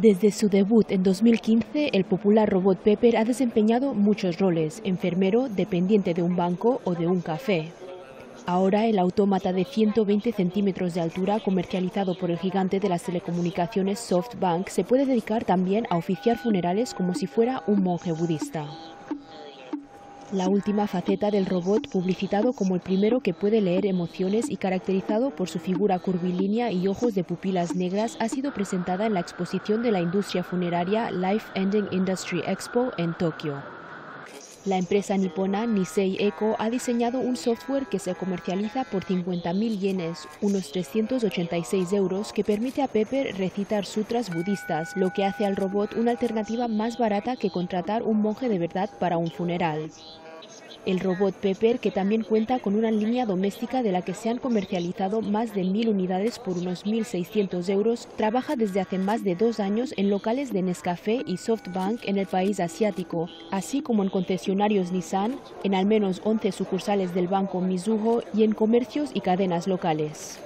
Desde su debut en 2015, el popular robot Pepper ha desempeñado muchos roles, enfermero, dependiente de un banco o de un café. Ahora el autómata de 120 centímetros de altura comercializado por el gigante de las telecomunicaciones SoftBank se puede dedicar también a oficiar funerales como si fuera un monje budista. La última faceta del robot, publicitado como el primero que puede leer emociones y caracterizado por su figura curvilínea y ojos de pupilas negras, ha sido presentada en la exposición de la industria funeraria Life Ending Industry Expo en Tokio. La empresa nipona Nisei Eco ha diseñado un software que se comercializa por 50.000 yenes, unos 386 euros, que permite a Pepper recitar sutras budistas, lo que hace al robot una alternativa más barata que contratar un monje de verdad para un funeral. El robot Pepper, que también cuenta con una línea doméstica de la que se han comercializado más de mil unidades por unos 1.600 euros, trabaja desde hace más de dos años en locales de Nescafé y SoftBank en el país asiático, así como en concesionarios Nissan, en al menos 11 sucursales del banco Mizuho y en comercios y cadenas locales.